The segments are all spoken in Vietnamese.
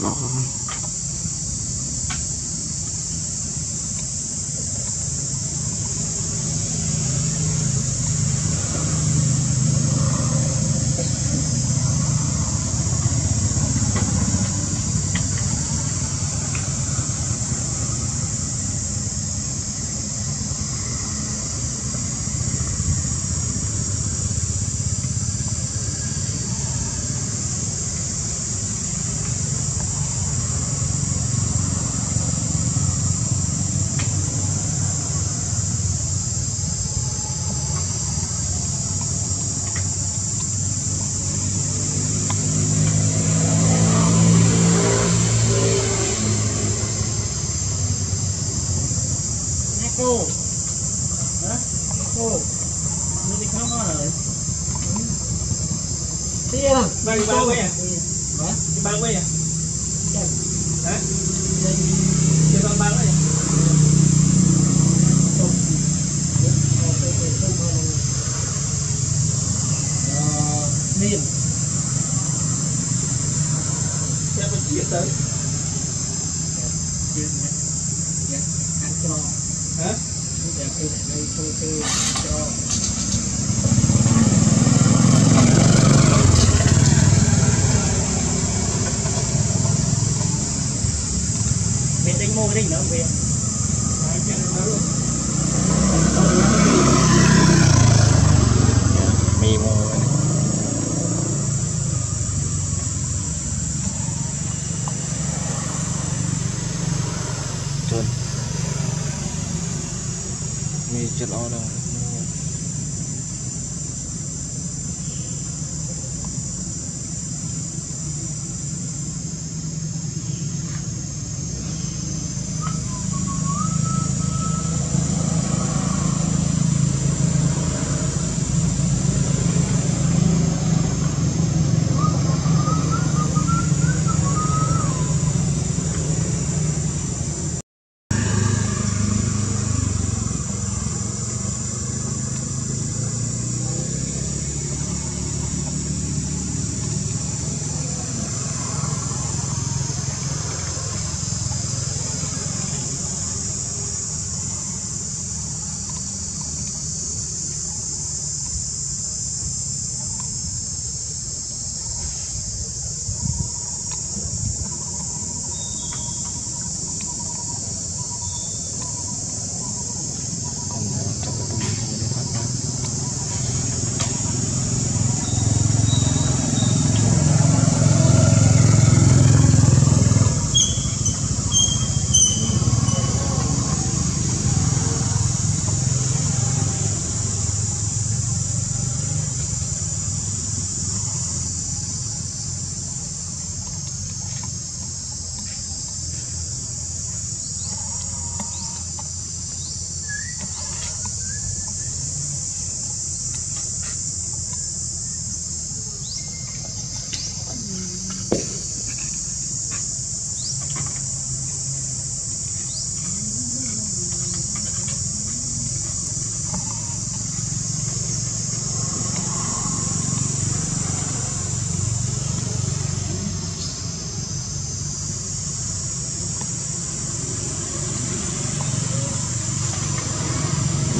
老 tiền Ba đi ba quay à? hả Đi ba quay à? Hả? Đi ba ba quay à? Tôi- tôi không, ờ, Chắc phải chỉ tới. miền này. Dạ, ăn cho Hả? Dạ, tôi để đây tôi tôi cái đinh nữa không Việt? Hai chân nó luôn. มีโ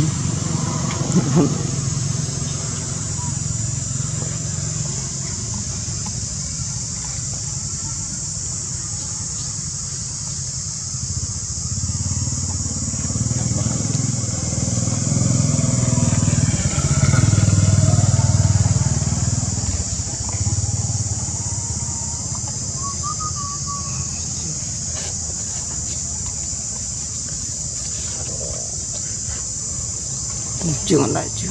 Uhum. 进来就